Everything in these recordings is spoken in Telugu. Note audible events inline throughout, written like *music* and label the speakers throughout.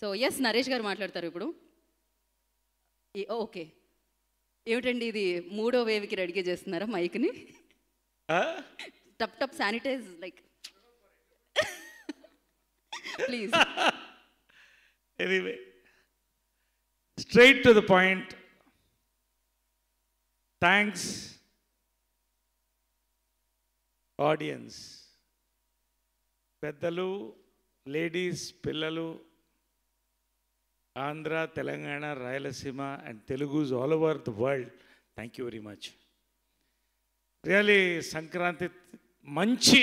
Speaker 1: సో ఎస్ నరేష్ గారు మాట్లాడతారు ఇప్పుడు. ఓకే. ఏమిటండి ఇది మూడో వేవ్కి రెడీగా చేస్తున్నారా మైక్ని? టప్ టప్ sanitize like. Please.
Speaker 2: Anyway straight to the point thanks audience పెద్దలు లేడీస్ పిల్లలు Andhra Telangana Rayalaseema and Telugus all over the world thank you very much really Sankranti మంచి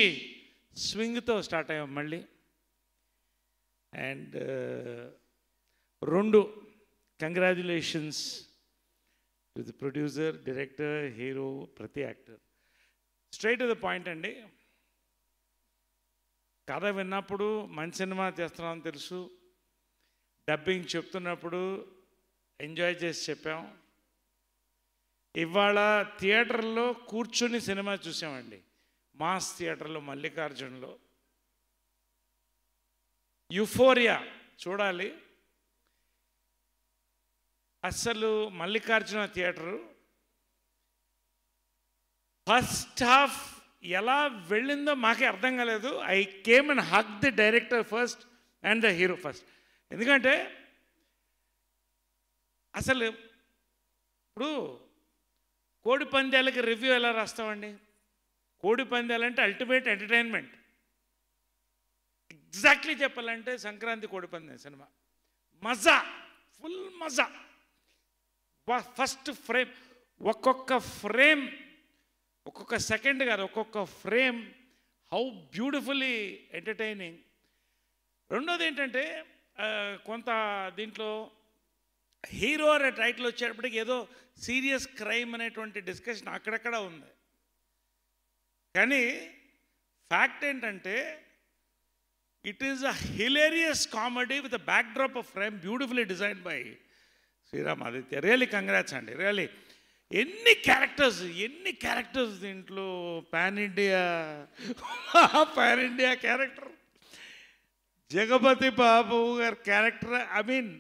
Speaker 2: స్వింగ్తో స్టార్ట్ అయ్యాం మళ్ళీ. అండ్ uh, రెండు congratulations to the producer director hero ప్రతి actor straight to the point అండి. కథ విన్నప్పుడు మంచి సినిమా చేస్తున్నామని తెలుసు. డబ్బింగ్ చెప్తున్నప్పుడు ఎంజాయ్ చేసి చెప్పాం. ఇవాళ థియేటర్లో కూర్చుని సినిమా చూసామండి. మాస్ థియేటర్లో మల్లికార్జునలో. యుఫోరియా చూడాలి. అసలు మల్లికార్జున థియేటరు. ఫస్ట్ హాఫ్ ఎలా వెళ్ళిందో మాకే అర్థం కాలేదు. I came and hug the director first and the hero first ఎందుకంటే అసలు ఇప్పుడు కోడి పందాలకి రివ్యూ ఎలా రాస్తామండి? కోడి పందాలంటే అల్టిమేట్ ఎంటర్టైన్మెంట్ ఎగ్జాక్ట్లీ చెప్పాలంటే సంక్రాంతి కోడి పందెం సినిమా. మజా ఫుల్ మజా. ఫస్ట్ ఫ్రేమ్ ఒక్కొక్క ఫ్రేమ్ ఒక్కొక్క సెకండ్ కాదు ఒక్కొక్క ఫ్రేమ్ హౌ బ్యూటిఫుల్లీ ఎంటర్టైనింగ్ రెండోది ఏంటంటే కొంత దీంట్లో హీరో అనే టైటిల్ వచ్చేటప్పటికి ఏదో సీరియస్ క్రైమ్ అనేటువంటి డిస్కషన్ అక్కడక్కడ ఉంది. కానీ ఫ్యాక్ట్ ఏంటంటే it is a hilarious comedy with backdrop of frame beautifully design by Sriram Aditya really congrats అండి రియలీ ఎన్ని క్యారెక్టర్స్ ఎన్ని క్యారెక్టర్స్ దీంట్లో pan India pan India character Jagapathi బాబు గారి character I mean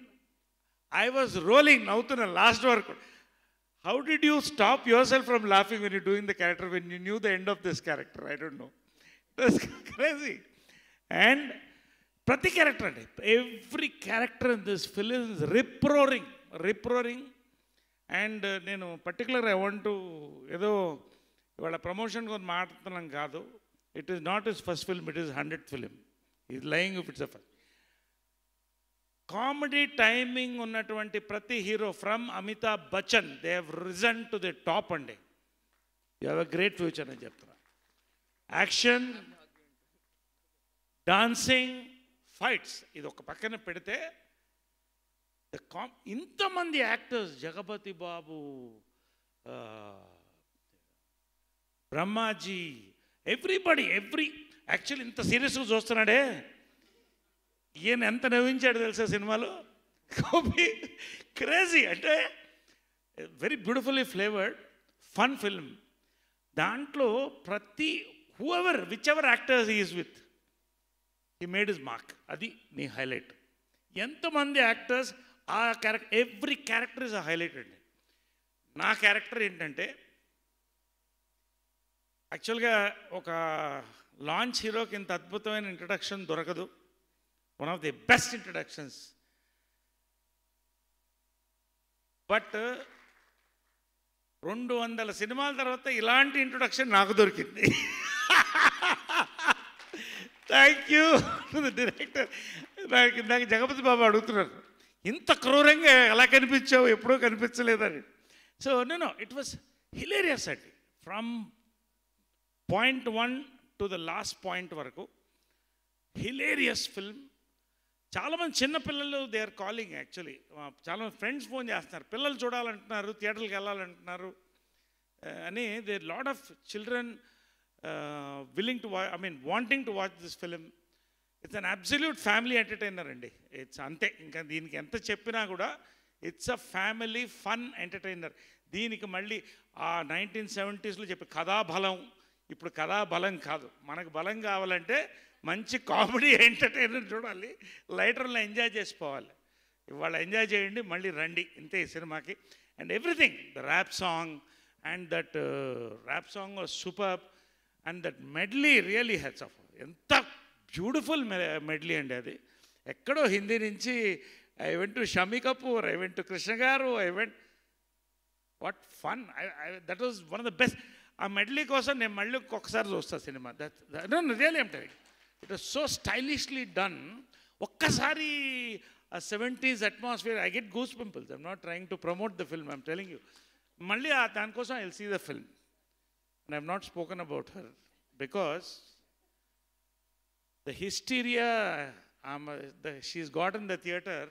Speaker 2: I was rolling నవ్వుతున్న లాస్ట్ వరకు how did you stop yourself from laughing when you doing the character when you knew the end of this character I don't know *laughs* crazy and ప్రతి క్యారెక్టర్ అండి every character in this film riproaring riproaring and నేను పర్టికులర్ ఐ వాంట్ ఏదో ఇవాళ ప్రమోషన్ కోసం మాట్లాడుతున్నాం కాదు it is not is first film it is hundred film ఇది lying if it's a comedy timing ఉన్నటువంటి ప్రతి hero from Amitabh Bachchan they have risen to the top అండి you have a great future అని చెప్తున్నా. యాక్షన్ డాన్సింగ్ ఫైట్స్ ఇది ఒక పక్కన పెడితే ద కామ్ ఇంతమంది యాక్టర్స్ జగపతి బాబు ఆ, బ్రహ్మాజీ ఎవ్రీబడి ఎవ్రీ యాక్చువల్లీ ఇంత సీరియస్గా చూస్తున్నాడే. ఈయన ఎంత నవ్వించాడు తెలుసా సినిమాలో? కాపీ క్రేజీ అంటే very beautifully flavoured fun film దాంట్లో ప్రతి who ever which ever actors is with he made is mark అది నీ హైలైట్ ఎంతమంది యాక్టర్స్ ఆ character every character is highlight అండి. నా క్యారెక్టర్ ఏంటంటే యాక్చువల్గా ఒక లాంచ్ హీరోకి ఇంత అద్భుతమైన ఇంట్రడక్షన్ దొరకదు. One of the best introductions but రెండు వందల సినిమాల తర్వాత ఇలాంటి ఇంట్రొడక్షన్ నాకు దొరికింది. థ్యాంక్ యూ డైరెక్టర్ నాకు నాకు జగపతి బాబు అడుగుతున్నారు ఇంత క్రూరంగా ఎలా కనిపించావు? ఎప్పుడూ కనిపించలేదని. సో నేను ఇట్ వాస్ హిలేరియస్ అండి. From point one to the last point వరకు. హిలేరియస్ ఫిల్మ్ చాలామంది చిన్నపిల్లలు దే ఆర్ కాలింగ్ యాక్చువల్లీ చాలా ఫ్రెండ్స్ ఫోన్ చేస్తున్నారు. పిల్లలు చూడాలంటున్నారు థియేటర్కి వెళ్ళాలంటున్నారు. అని they lot of children willing to wa I mean wanting to watch this film it's an absolute family entertainer అండి. ఇట్స్ అంతే. ఇంకా దీనికి ఎంత చెప్పినా కూడా it's a family fun entertainer దీనికి మళ్ళీ ఆ నైన్టీన్ సెవెంటీస్లో చెప్పే కథాబలం ఇప్పుడు కథాబలం కాదు. మనకు బలం కావాలంటే మంచి కామెడీ ఎంటర్టైనర్ చూడాలి. లైటర్లో ఎంజాయ్ చేసిపోవాలి. ఇవాళ ఎంజాయ్ చేయండి మళ్ళీ రండి. ఇంతే ఈ సినిమాకి. And everything the rap song and that rap song super. And that medley really hats off. ఎంత బ్యూటిఫుల్ మెడ్లీ అండి అది. ఎక్కడో హిందీ నుంచి I went to Shammi Kapoor I went to Krishna garu I went what fun. That was one of the best. ఆ మెడ్లీ కోసం నేను మళ్ళీ ఒక్కసారి చూస్తా సినిమా దట్ రియల్ ఏం it was so stylishly done ఒక్కసారి ఆ seventies atmosphere I get goose pimples I'm not trying to promote the film I'm telling you మళ్ళీ ఆ దానికోసం I see the film and I've not spoken about her because the hysteria ఆమె the she's got in the theatre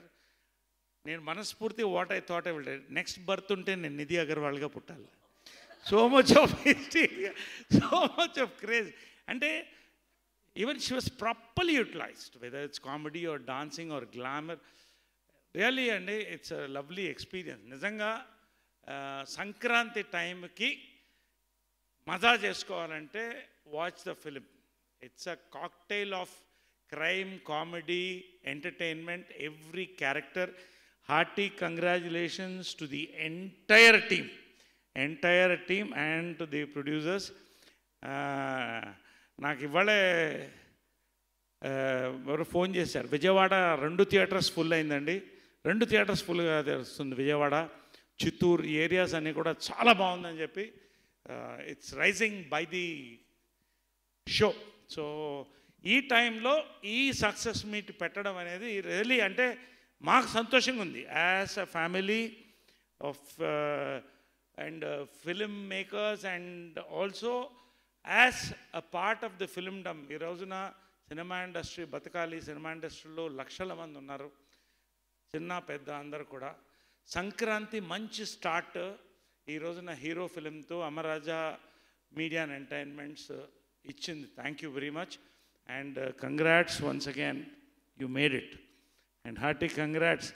Speaker 2: నేను మనస్ఫూర్తి what I thought I will next birth ఉంటే నేను నిధి అగర్వాల్గా పుట్టాలి so much of hysteria so much of craze అంటే even she was properly utilized whether it's comedy or dancing or glamour really అండి ఇట్స్ లవ్లీ ఎక్స్పీరియన్స్ నిజంగా ఆ, సంక్రాంతి టైంకి మజా చేసుకోవాలంటే watch the film it's a cocktail of crime comedy entertainment every character hearty congratulations to the entire team entire team and the producers నాకు ఇవాళే uh, ఎవరు ఫోన్ చేశారు. విజయవాడ రెండు థియేటర్స్ ఫుల్ అయిందండి. రెండు థియేటర్స్ ఫుల్గా తెలుస్తుంది విజయవాడ. చిత్తూరు ఏరియాస్ అన్నీ కూడా చాలా బాగుందని చెప్పి it's rising by the show so ఈ టైంలో ఈ సక్సెస్ మీట్ పెట్టడం అనేది రియలీ అంటే మాకు సంతోషంగా ఉంది. As a family of and film makers and also as a part of the filmdom ఈ రోజున సినిమా ఇండస్ట్రీ బతకాలి సినిమా ఇండస్ట్రీలో లక్షల మంది ఉన్నారు. చిన్న పెద్ద అందరు కూడా. సంక్రాంతి మంచి స్టార్ట్ ఈ రోజున హీరో ఫిలింతో అమరాజా మీడియా అండ్ ఎంటర్టైన్మెంట్స్ ఇచ్చింది. Thank you very much and congrats once again you made it and hearty congrats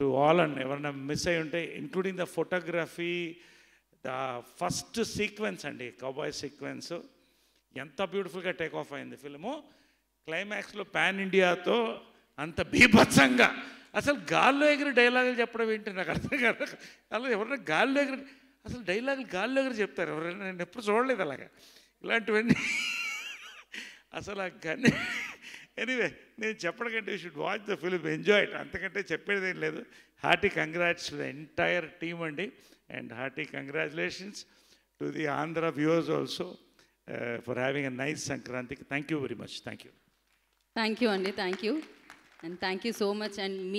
Speaker 2: to all and ఎవరైనా మిస్ అయి ఉంటే including the photography first sequence అండి కబాయ్ సీక్వెన్స్ ఎంత బ్యూటిఫుల్గా టేక్ ఆఫ్ అయింది ఫిల్ము. క్లైమాక్స్లో పాన్ ఇండియాతో అంత బీభత్సంగా. అసలు గాల్లో ఎగిరి డైలాగులు చెప్పడం ఏంటి? నాకు అర్థం కాదు. అలా ఎవరైనా గాల్లో ఎగిరి అసలు డైలాగులు గాల్లో ఎగిరి చెప్తారు. ఎవరైనా నేను ఎప్పుడు చూడలేదు అలాగా. ఇలాంటివన్నీ. అసలు ఆ ఎనీవే నేను చెప్పడం you should watch the film enjoy it అంతకంటే చెప్పేది ఏం లేదు. Hearty congrats the entire team అండి. And hearty congratulations to the Andhra viewers also for having a nice సంక్రాంతికి. Thank you very much thank you
Speaker 1: thank you అండి thank you and thank you so much and me